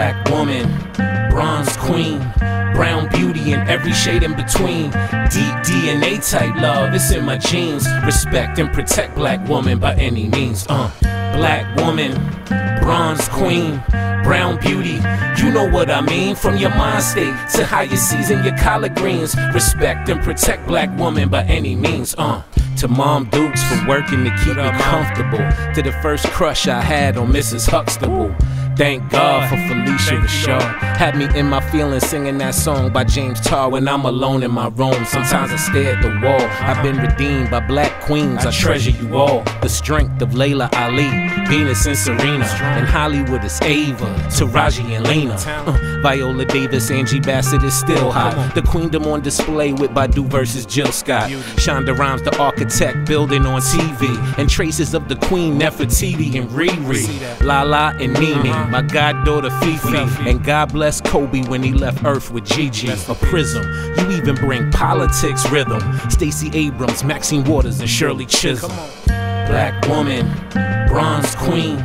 Black woman, bronze queen, brown beauty and every shade in between. Deep DNA type love, it's in my genes. Respect and protect black woman by any means. Uh, black woman, bronze queen, brown beauty. You know what I mean? From your mind state to how you season your collard greens. Respect and protect black woman by any means. Uh. To Mom Dukes for working to keep me comfortable. To the first crush I had on Mrs. Huxtable. Thank God for Phylicia Rashad. Had me in my feelings singing that song by James Tarr when I'm alone in my room. Sometimes I stare at the wall. I've been redeemed by black queens. I treasure you all. The strength of Laila Ali, Venus and Serena. In Hollywood it's Ava, Taraji and Lena. Uh, Viola Davis, Angie Bassett is still hot. The queendom on display with Badu versus Jill Scott. Shonda Rhimes, the architect, building on TV. And traces of the queen, Nefertiti and Riri. Lala and Nene my goddaughter Fifi, and God bless Kobe when he left Earth with Gigi. A prism, you even bring politics rhythm. Stacey Abrams, Maxine Waters, and Shirley Chisholm. Black woman, bronze queen,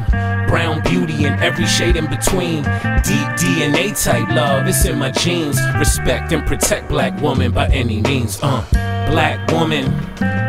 brown beauty and every shade in between. Deep DNA type love, it's in my genes. Respect and protect black woman by any means. Uh, black woman,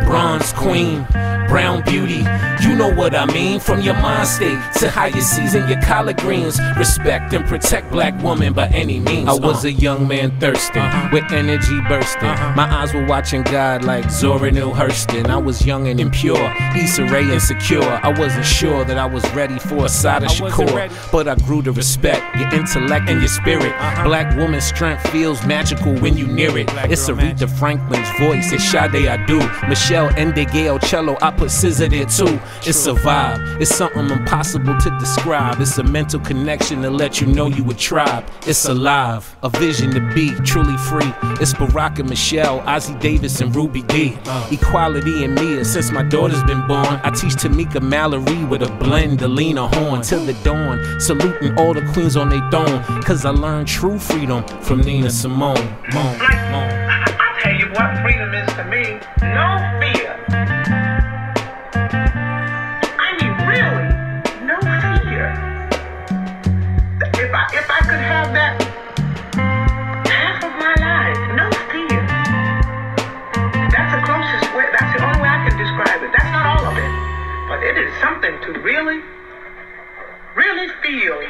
bronze queen brown beauty. You know what I mean? From your mind state to how you season your collard greens. Respect and protect black woman by any means. I was a young man thirsting, uh-huh. with energy bursting. Uh-huh. My eyes were watching God like Zora Neale Hurston. I was young and impure, Issa Rae insecure. I wasn't sure that I was ready for a side of Shakur, but I grew to respect your intellect and your spirit. Uh-huh. Black woman strength feels magical when you near it. It's Aretha Franklin's voice, it's Sade Adu, Meshell Ndegeocello. cello. I put SZA there too. It's a vibe, it's something impossible to describe. It's a mental connection to let you know you a tribe. It's alive, a vision to be truly free. It's Barack and Michelle, Ossie Davis and Ruby Dee. Equality in me since my daughter's been born. I teach Tamika Mallory with a blend of Lena Horne till the dawn. Saluting all the queens on their throne. Cause I learned true freedom from Nina Simone. Mon, mon. What freedom is to me. No fear. I mean, really, no fear. If I, if I could have that half of my life, no fear. That's the closest way, that's the only way I can describe it. That's not all of it, but it is something to really, really feel